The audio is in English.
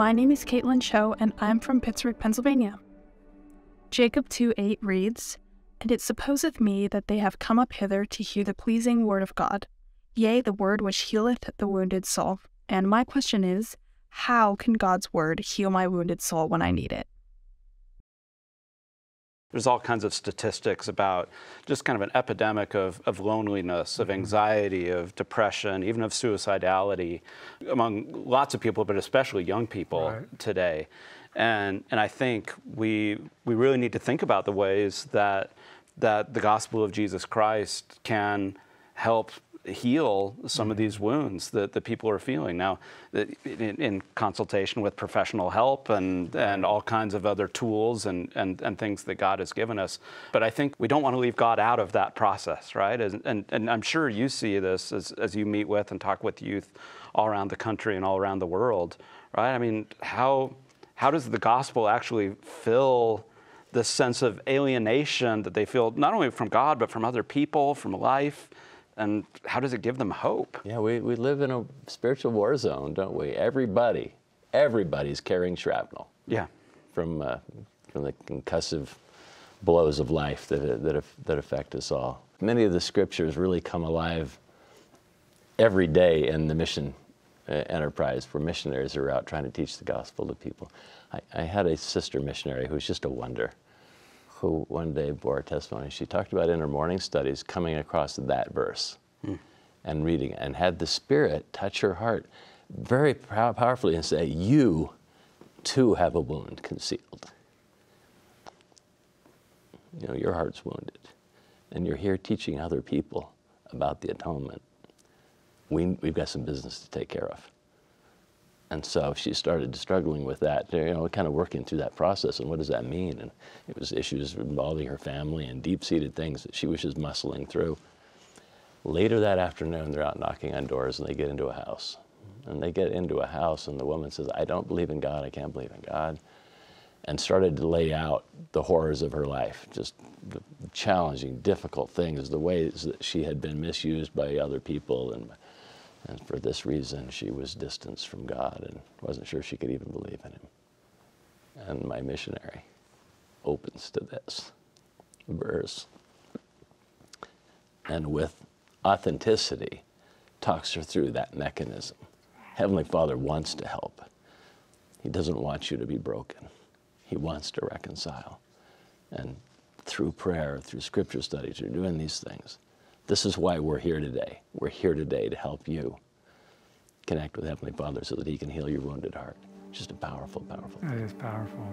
My name is Caitlin Cho, and I'm from Pittsburgh, Pennsylvania. Jacob 2 8 reads, And it supposeth me that they have come up hither to hear the pleasing word of God, yea, the word which healeth the wounded soul. And my question is, how can God's word heal my wounded soul when I need it? There's all kinds of statistics about just kind of an epidemic of, of loneliness, of mm-hmm. anxiety, of depression, even of suicidality among lots of people, but especially young people right. today. And, and I think we, we really need to think about the ways that, that the gospel of Jesus Christ can help heal some of mm-hmm. these wounds that the people are feeling now in, in, consultation with professional help and, and all kinds of other tools and, and, and things that God has given us. But I think we don't want to leave God out of that process, right? And, and, and I'm sure you see this as, as you meet with and talk with youth all around the country and all around the world, right? I mean, how, how does the gospel actually fill this sense of alienation that they feel not only from God, but from other people, from life? And how does it give them hope? Yeah, we, we live in a spiritual war zone, don't we? Everybody, everybody's carrying shrapnel. Yeah. From, uh, from the concussive blows of life that, that, that affect us all. Many of the scriptures really come alive every day in the mission uh, enterprise where missionaries are out trying to teach the gospel to people. I, I had a sister missionary who was just a wonder who one day bore testimony. She talked about in her morning studies coming across that verse hmm. and reading it and had the Spirit touch her heart very powerfully and say, You too have a wound concealed. You know, your heart's wounded. And you're here teaching other people about the atonement. We, we've got some business to take care of. And so she started struggling with that, you know, kind of working through that process and what does that mean? And it was issues involving her family and deep seated things that she was just muscling through. Later that afternoon, they're out knocking on doors and they get into a house. And they get into a house, and the woman says, I don't believe in God, I can't believe in God. And started to lay out the horrors of her life, just the challenging, difficult things, the ways that she had been misused by other people and and for this reason, she was distanced from God and wasn't sure she could even believe in Him. And my missionary opens to this verse and with authenticity talks her through that mechanism. Heavenly Father wants to help. He doesn't want you to be broken. He wants to reconcile. And through prayer, through scripture studies, you're doing these things. This is why we're here today. We're here today to help you connect with Heavenly Father so that He can heal your wounded heart. Just a powerful, powerful. Thing. It is powerful.